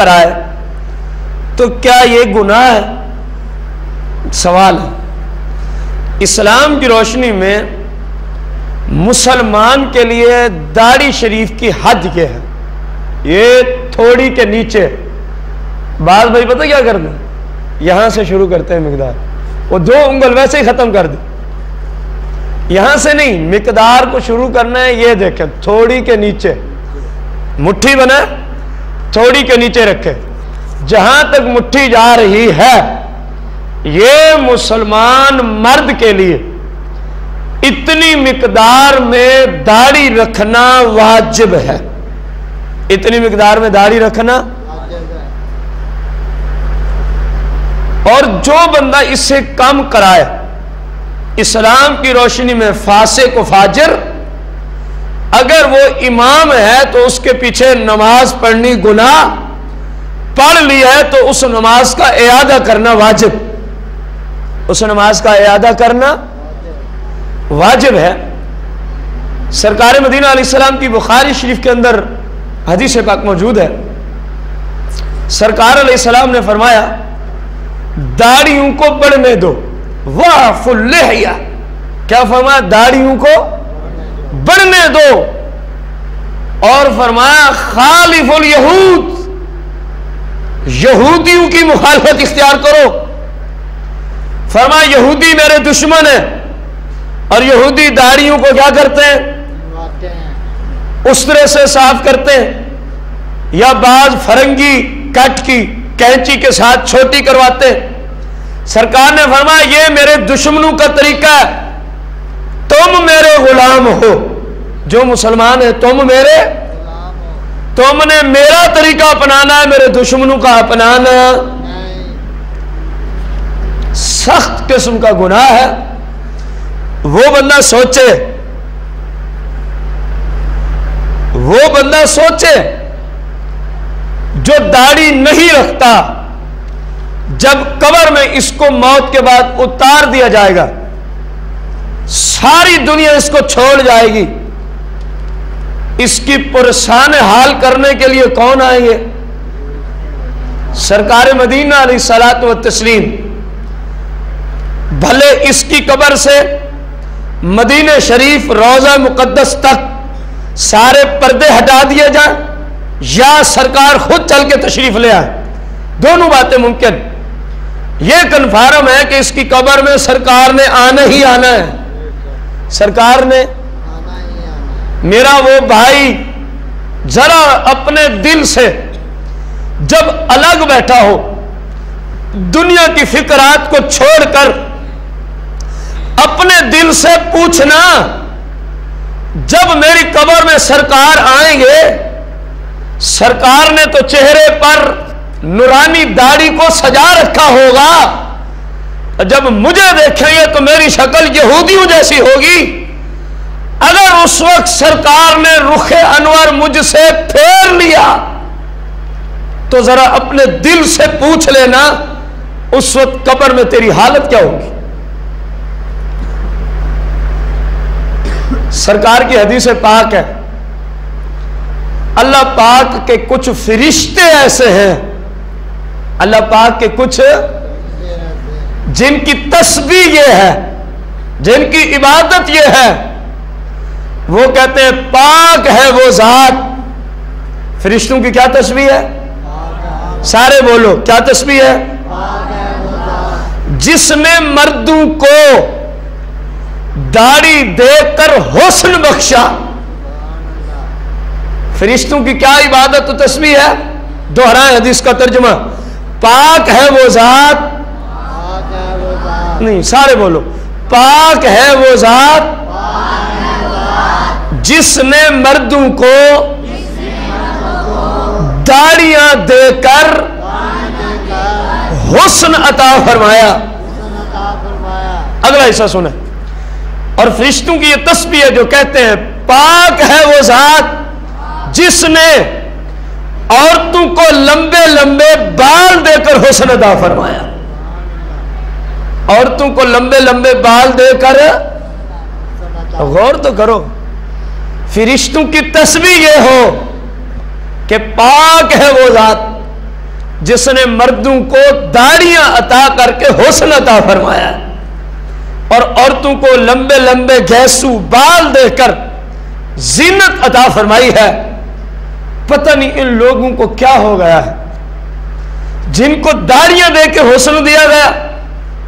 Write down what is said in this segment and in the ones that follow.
कराए तो क्या ये गुनाह है? सवाल है। इस्लाम की रोशनी में मुसलमान के लिए दाढ़ी शरीफ की हद ये है? ये थोड़ी के नीचे। बाद भाई, पता क्या कर दे यहाँ से शुरू करते हैं मिकदार। वो दो उंगल वैसे ही खत्म कर दे। यहाँ से नहीं, मिकदार को शुरू करना है, ये देखें, थोड़ी के नीचे। मुट्ठी बना थोड़ी के नीचे रखे। जहाँ तक मुट्ठी जा रही है, ये मुसलमान मर्द के लिए इतनी मिकदार में दाढ़ी रखना वाजिब है। इतनी मिकदार में दाढ़ी रखना? और जो बंदा इससे कम कराए, इस्लाम की रोशनी में फासे को फाजिर अगर वो इमाम है तो उसके पीछे नमाज़ पढ़नी गुना पढ़ ली है तो उस नमाज़ का इयादा करना वाजिब। उस नमाज़ का इयादा करना वाजिब है। सरकार मदीना सलाम की बुखारी शरीफ के अंदर हदीस पाक मौजूद है। सरकार सलाम ने फरमाया, दाढ़ियों को बढ़ने दो। वाह फुल्लिया क्या फरमाया? दाढ़ियों को बढ़ने दो। और फरमाया, खालिफुल यहूद, यहूदियों की मुखालफत इख्तियार करो। फरमा यहूदी मेरे दुश्मन है, और यहूदी दाढ़ियों को क्या करते हैं? उस तरह से साफ़ करते हैं। या बाज फरंगी, कट की, कैंची के साथ छोटी करवाते सरकार ने फरमाया, ये मेरे दुश्मनों का तरीका है। तुम मेरे गुलाम हो। जो मुसलमान है, तुम मेरे तुमने मेरा तरीका अपनाना है, मेरे दुश्मनों का अपनाना। सख्त किस्म का गुनाह है। वो बंदा सोचे। वो बंदा सोचे जो दाढ़ी नहीं रखता, जब कबर में इसको मौत के बाद उतार दिया जाएगा। सारी दुनिया इसको छोड़ जाएगी। इसकी परेशान हाल करने के लिए कौन आएँगे? सरकार मदीना अली सलात व तस्लीम, भले इसकी कबर से मदीने शरीफ रोजा मुकद्दस तक सारे पर्दे हटा दिए जाए, या सरकार खुद चल के तशरीफ़ ले आए। दोनों बातें मुमकिन। यह कन्फर्म है कि इसकी कबर में सरकार ने आना ही आना है। सरकार ने, मेरा वो भाई जरा अपने दिल से जब अलग बैठा हो, दुनिया की फिक्रात को छोड़कर अपने दिल से पूछना, जब मेरी कबर में सरकार आएँगे, सरकार ने तो चेहरे पर नुरानी दाढ़ी को सजा रखा होगा। जब मुझे देखेंगे तो मेरी शक्ल यहूदियों जैसी होगी। अगर उस वक्त सरकार ने रुखे अनवर मुझसे फेर लिया तो जरा अपने दिल से पूछ लेना, उस वक्त कब्र में तेरी हालत क्या होगी? सरकार की हदीस पाक है। अल्लाह पाक के कुछ फरिश्ते ऐसे हैं। अल्लाह पाक के कुछ जिनकी तस्वीर ये है, जिनकी इबादत ये है, वो कहते हैं, पाक है वो जात। फरिश्तों की क्या तस्वीर है? सारे बोलो, क्या तस्वीर है? जिसने मर्दों को दाढ़ी देकर हुस्न बख्शा। फरिश्तों की क्या इबादत तो तस्वीर है? दोहराए हदीस का तर्जमा। पाक है वो जात नहीं, सारे बोलो। पाक है वो जात, जिसने मर्दों को दाढ़ियाँ देकर हुस्न अता फरमाया। अगला हिस्सा सुने। और फरिश्तों की यह तस्वीर है जो कहते हैं, पाक है वो जात, जिसने औरतों को लंबे लंबे बाल देकर हुसन अदा फरमाया। औरतों को लंबे लंबे बाल देकर गौर तो करो, फरिश्तों की तस्वीर यह हो कि पाक है वो जात जिसने मर्दों को दाढ़ियाँ अता करके हौसल अता फरमाया और औरतों को लंबे लंबे गैसू बाल देकर जीनत अता फरमाई है। पता नहीं इन लोगों को क्या हो गया है। जिनको दाढ़ियाँ दे के दिया गया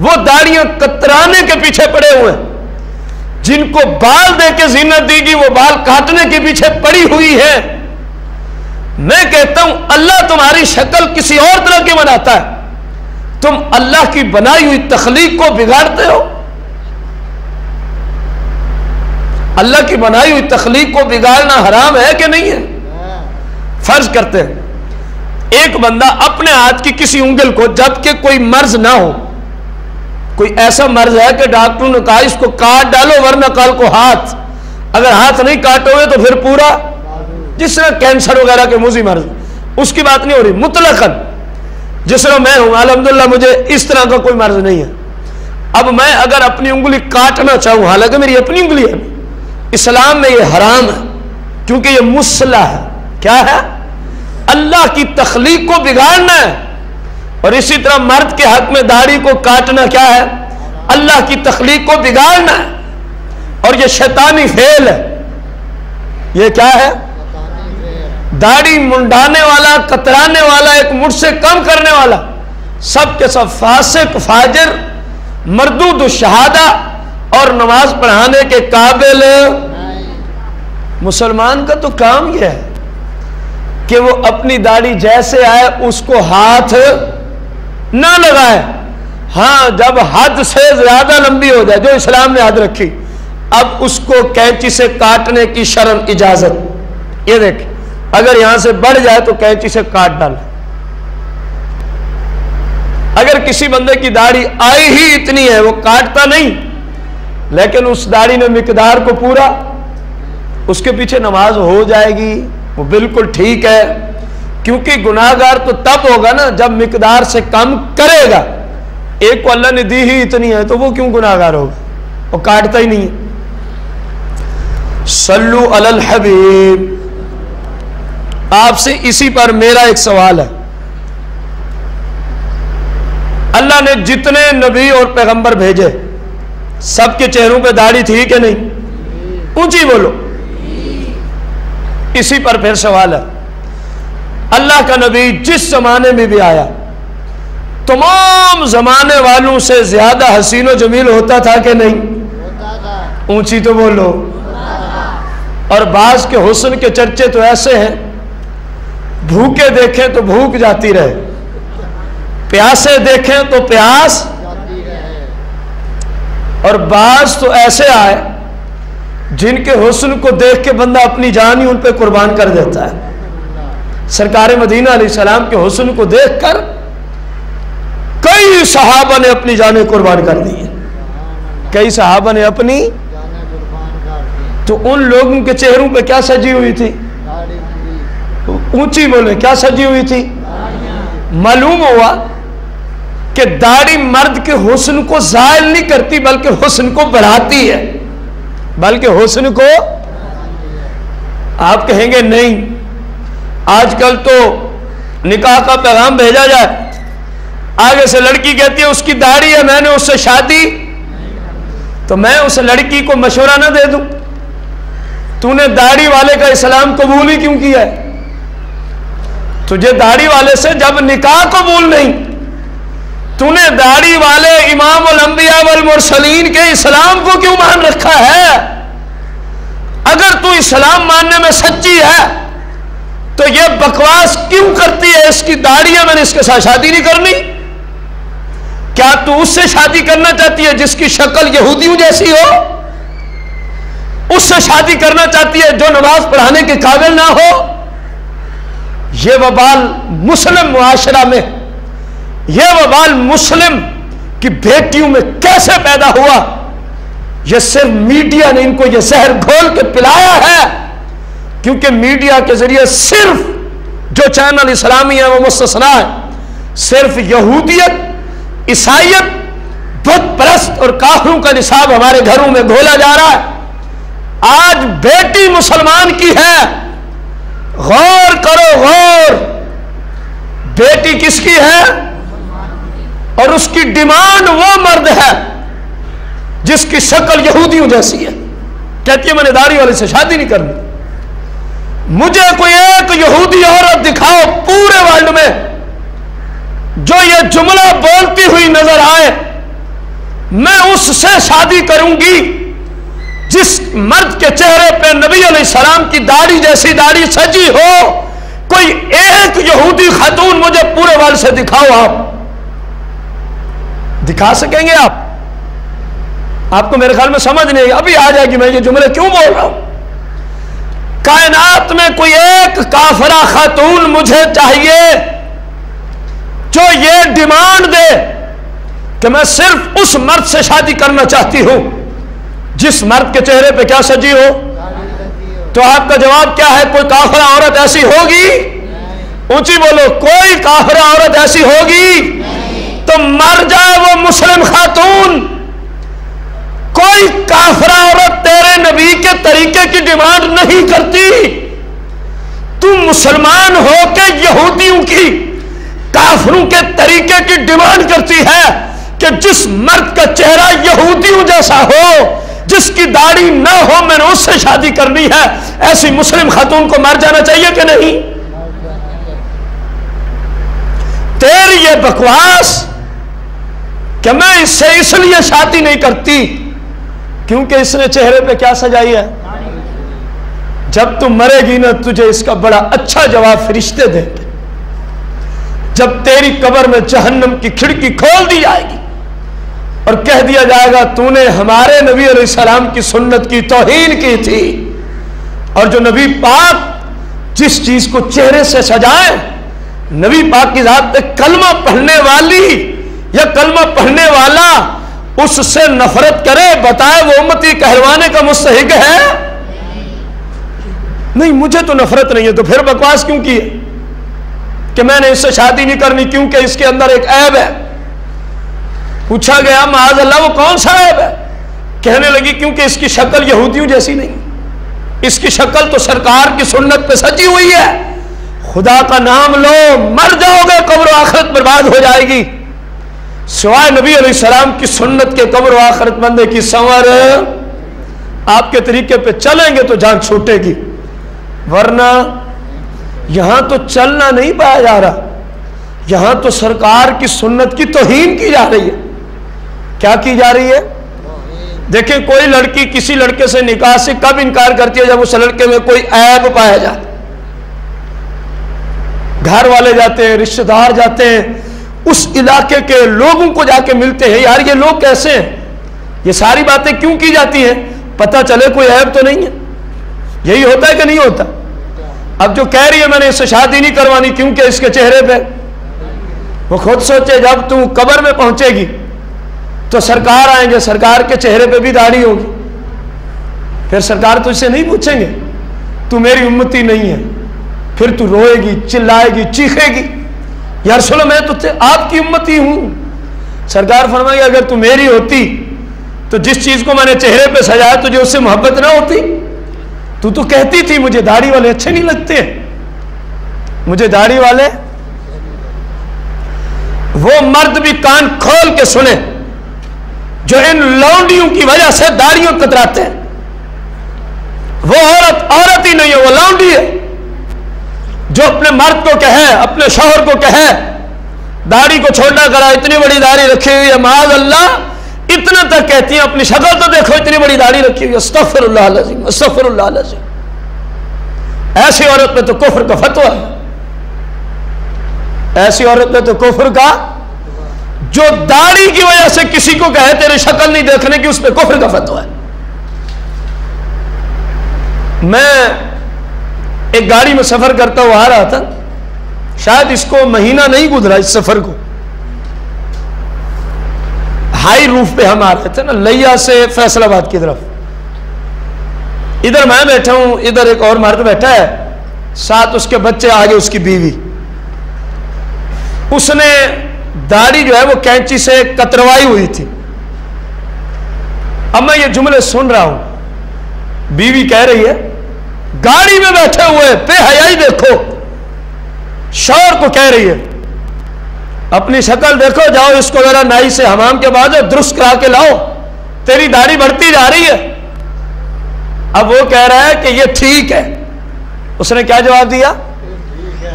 वो दाढ़ियाँ कतराने के पीछे पड़े हुए हैं। जिनको बाल दे के जीनत दी गई वो बाल काटने के पीछे पड़ी हुई है। मैं कहता हूँ, अल्लाह तुम्हारी शक्ल किसी और तरह की बनाता है। तुम अल्लाह की बनाई हुई तखलीक को बिगाड़ते हो। अल्लाह की बनाई हुई तखलीक को बिगाड़ना हराम है कि नहीं है? फ़र्ज़ करते हैं। एक बंदा अपने हाथ की किसी उंगल को जबकि कोई मर्ज ना हो कोई ऐसा मर्ज है कि डॉक्टरों ने कहा, इसको काट डालो, वरना कल को हाथ। अगर हाथ नहीं काटोगे तो फिर पूरा जिस तरह कैंसर वगैरह के मुजी मर्ज। उसकी बात नहीं हो रही, मुतलकन। जिस तरह मैं हूँ, अलहमदुल्ला, मुझे इस तरह का कोई मर्ज नहीं है। अब मैं अगर अपनी उंगली काटना चाहूँ, हालाँकि मेरी अपनी उंगली है, इस्लाम में यह हराम है, क्योंकि यह मुसला है। क्या है? अल्लाह की तखलीक को बिगाड़ना है। और इसी तरह मर्द के हक में दाढ़ी को काटना क्या है? अल्लाह की तखलीक को बिगाड़ना है। और यह शैतानी फेल है। यह क्या है? दाढ़ी मुंडाने वाला, कतराने वाला, एक मुठ से कम करने वाला। सब के सब फासिक, फाजिर, मरदूद शहादा और नमाज़ पढ़ाने के काबिल। मुसलमान का तो काम यह है कि वो अपनी दाढ़ी जैसे आए, उसको हाथ ना लगाए। हाँ जब हद से ज़्यादा लंबी हो जाए, जो इस्लाम ने हद रखी, अब उसको कैंची से काटने की शर्म इजाज़त। ये देख, अगर यहाँ से बढ़ जाए तो कैंची से काट डाल। अगर किसी बंदे की दाढ़ी आई ही इतनी है, वो काटता नहीं, लेकिन उस दाढ़ी ने मिकदार को पूरा, उसके पीछे नमाज़ हो जाएगी, वो बिल्कुल ठीक है। क्योंकि गुनाहगार तो तब होगा ना जब मिकदार से कम करेगा। एक को अल्लाह ने दी ही इतनी है तो वो क्यों गुनाहगार होगा? वो काटता ही नहीं है। सल्लु अलल हबीब। आपसे इसी पर मेरा एक सवाल है। अल्लाह ने जितने नबी और पैगंबर भेजे, सबके चेहरों पे दाढ़ी थी कि नहीं? ऊँची बोलो। इसी पर फिर सवाल है। अल्लाह का नबी जिस जमाने में भी आया, तमाम जमाने वालों से ज़्यादा हसीनो जमील होता था कि नहीं? ऊँची तो बोलो। और बाज के हुसन के चर्चे तो ऐसे हैं, भूखे देखें तो भूख जाती रहे, प्यासे देखें तो प्यास और बाज तो ऐसे आए, जिनके हुसन को देख के बंदा अपनी जान ही उन पर कुर्बान कर देता है। सरकार मदीना सलाम के हुसन को देखकर कई सहाबा ने अपनी जानें कुर्बान कर दी कई सहाबा ने अपनी तो उन लोगों के चेहरों पे क्या सजी हुई थी? ऊँची बोले, क्या सजी हुई थी? मालूम हुआ कि दाढ़ी मर्द के हुसन को जायल नहीं करती, बल्कि हुसन को बढ़ाती है। बल्कि हुसन को आप कहेंगे नहीं। आजकल तो निकाह का पैगाम भेजा जाए। आगे से लड़की कहती है, उसकी दाढ़ी है, मैंने उससे शादी। तो मैं उस लड़की को मशवरा ना दे दूँ। तूने दाढ़ी वाले का इस्लाम कबूल ही क्यों किया है? तुझे दाढ़ी वाले से जब निकाह कबूल नहीं, तूने दाढ़ी वाले इमाम अम्बिया वल मुरसलीन के इस्लाम को क्यों मान रखा है? अगर तू इस्लाम मानने में सच्ची है तो ये बकवास क्यों करती है? इसकी दाढ़ी है, मैंने इसके साथ शादी नहीं करनी। क्या तू उससे शादी करना चाहती है जिसकी शक्ल यहूदियों जैसी हो? उससे शादी करना चाहती है जो नमाज़ पढ़ाने के काबिल ना हो? यह वबाल मुस्लिम मुआशरा में यह वबाल मुस्लिम की बेटियों में कैसे पैदा हुआ? यह सिर्फ़ मीडिया ने इनको यह जहर घोल के पिलाया है। क्योंकि मीडिया के ज़रिए सिर्फ़ जो चैनल इस्लामी है, वो मुस्तना है। सिर्फ़ यहूदियत ईसाइत बुत परस्त और काफरों का निसाब हमारे घरों में घोला जा रहा है। आज बेटी मुसलमान की है। गौर करो, गौर। बेटी किसकी है? और उसकी डिमांड वो मर्द है, जिसकी शक्ल यहूदियों जैसी है। कहती है, मैंने दाढ़ी वाले से शादी नहीं करनी। मुझे कोई एक यहूदी औरत दिखाओ पूरे वर्ल्ड में, जो ये जुमला बोलती हुई नज़र आए। मैं उससे शादी करूँगी, जिस मर्द के चेहरे पे नबी सलाम की दाढ़ी जैसी दाढ़ी सजी हो। कोई एक यहूदी खातून मुझे पूरे वर्ल्ड से दिखाओ आप। दिखा सकेंगे आप? आपको मेरे ख्याल में समझ नहीं अभी आ जाएगी, मैं ये जुमले क्यों बोल रहा हूँ? कायनात में कोई एक काफरा खातून मुझे चाहिए जो ये डिमांड दे कि मैं सिर्फ़ उस मर्द से शादी करना चाहती हूँ, जिस मर्द के चेहरे पे क्या सजी हो? तो आपका जवाब क्या है? कोई काफरा औरत ऐसी होगी? ऊँची बोलो, कोई काफरा औरत ऐसी होगी? तो मर जाए वो मुस्लिम खातून। कोई काफरा औरत के तरीके की डिमांड नहीं करती। तू मुसलमान हो के यहूदियों की, काफरों के तरीके की डिमांड करती है कि जिस मर्द का चेहरा यहूदियों जैसा हो, जिसकी दाढ़ी ना हो, मैंने उससे शादी करनी है। ऐसी मुस्लिम खातून को मर जाना चाहिए कि नहीं? तेरी ये बकवास कि मैं इससे इसलिए शादी नहीं करती क्योंकि इसने चेहरे पे क्या सजाई है? जब तू मरेगी ना, तुझे इसका बड़ा अच्छा जवाब फरिश्ते देंगे। जब तेरी कबर में जहन्नम की खिड़की खोल दी जाएगी और कह दिया जाएगा, तूने हमारे नबी सलाम की सुन्नत की तोहीन की थी और जो नबी पाक जिस चीज़ को चेहरे से सजाए, नबी पाक की जात कलमा पढ़ने वाली या कलमा पढ़ने वाला उससे नफरत करे, बताए वो उम्मती कहलवाने का मुस्तक है। नहीं, मुझे तो नफरत नहीं है तो फिर बकवास क्यों की? है कि मैंने इससे शादी नहीं करनी, क्योंकि इसके अंदर एक ऐब है। पूछा गया माज अल्लाह वो कौन सा ऐब है? कहने लगी, क्योंकि इसकी शक्ल यहूदियों जैसी नहीं। इसकी शक्ल तो सरकार की सुन्नत पे सजी हुई है। खुदा का नाम लो, मर जाओगे, कब्र आखिरत बर्बाद हो जाएगी। सिवाय नबी सलाम की सुन्नत के कब्र आखरत बंदे की संवर, आपके तरीके पे चलेंगे तो जान छूटेगी। वरना यहाँ तो चलना नहीं पाया जा रहा। यहाँ तो सरकार की सुन्नत की तोहीन की जा रही है। क्या की जा रही है? देखें, कोई लड़की किसी लड़के से निकाह से कब इनकार करती है जब उस लड़के में कोई ऐब पाया जाता घर वाले जाते हैं, रिश्तेदार जाते हैं उस इलाके के लोगों को जाके मिलते हैं, यार ये लोग कैसे हैं? ये सारी बातें क्यों की जाती हैं? पता चले कोई ऐब तो नहीं है। यही होता है कि नहीं होता? अब जो कह रही है, मैंने इससे शादी नहीं करवानी, क्योंकि इसके चेहरे पे? वो खुद सोचे, जब तू कबर में पहुंचेगी तो सरकार आएँगे, सरकार के चेहरे पे भी दाढ़ी होगी। फिर सरकार तुझसे नहीं पूछेंगे, तू मेरी उम्मती नहीं है। फिर तू रोएगी, चिल्लाएगी, चीखेगी। यार सुनो, मैं तो आपकी उम्मती हूँ सरकार फरमाई अगर तू मेरी होती तो जिस चीज़ को मैंने चेहरे पे सजाया, तुझे उससे मोहब्बत ना होती। तू तो कहती थी, मुझे दाढ़ी वाले अच्छे नहीं लगते मुझे दाढ़ी वाले वो मर्द भी कान खोल के सुने, जो इन लौंडियों की वजह से दाढ़ियों कतराते हैं। वो औरत औरत ही नहीं है, वो लौंडी है। जो अपने मर्द को कहे, अपने शोहर को कहे, दाढ़ी को छोटा करा, इतनी बड़ी दाढ़ी रखी हुई है माज अल्लाह इतना तक कहती है, अपनी शक्ल तो देखो, इतनी बड़ी दाढ़ी रखी हुई है अस्तफर ऐसी औरत में तो कुफर का फतवा है। ऐसी औरत में तो कुफर का, जो दाढ़ी की वजह से किसी को कहे, तेरी शक्ल नहीं देखने की उस पर कुफर का फतवा है। मैं एक गाड़ी में सफ़र करता हुआ आ रहा था। शायद इसको महीना नहीं गुजरा इस सफ़र को। हाई रूफ पे हम आ रहे थे ना, लैया से फैसलाबाद की तरफ़। इधर मैं बैठा हूँ, इधर एक और मर्द बैठा है। साथ उसके बच्चे, आगे उसकी बीवी। उसने दाढ़ी जो है वो कैंची से कतरवाई हुई थी। अब मैं ये जुमले सुन रहा हूँ। बीवी कह रही है गाड़ी में बैठे हुए बेहयाई देखो। शौर को कह रही है, अपनी शक्ल देखो, जाओ इसको जरा नाई से हमाम के बाद दुरुस्त करा के लाओ। तेरी दाढ़ी बढ़ती जा रही है। अब वो कह रहा है कि ये ठीक है। उसने क्या जवाब दिया?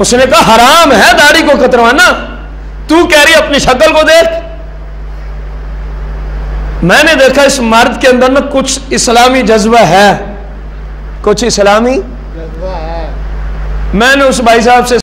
उसने कहा, हराम है दाढ़ी को कतरवाना। तू कह रही अपनी शक्ल को देख। मैंने देखा इस मर्द के अंदर ना कुछ इस्लामी जज्बा है। कुछ इस्लामी मैंने उस भाई साहब से